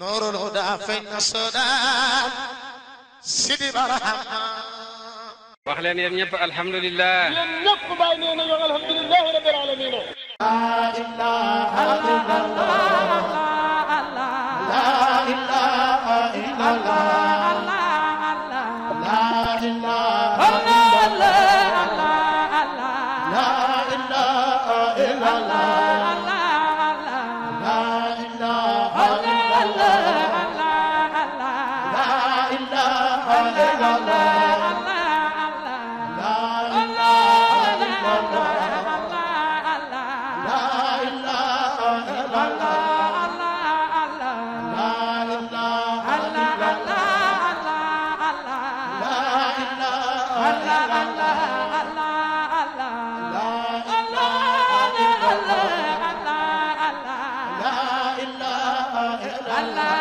نور الهدى فين السودان سيدي برحمة وخلان يم الحمد لله. لن يبقى الحمد لله رب العالمين. Allah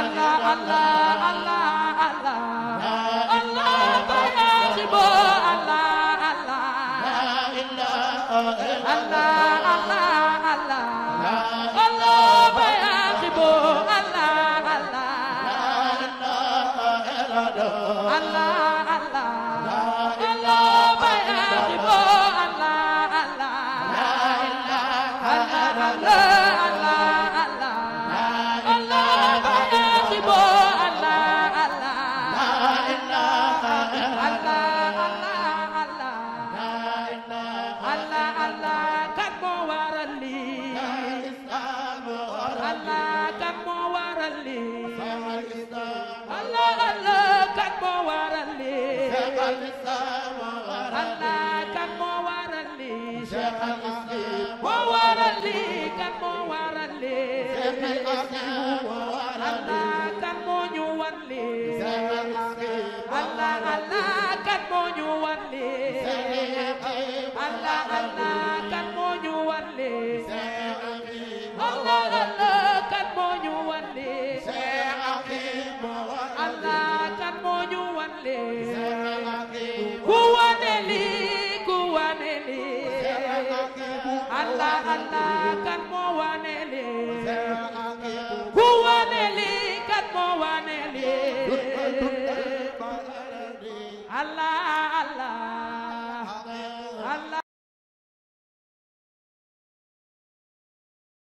الله الله الله. allah kan moo waral lii allah allah kan moo waral lii allah kan moo waral lii moo waral lii kan moo waral lii Allah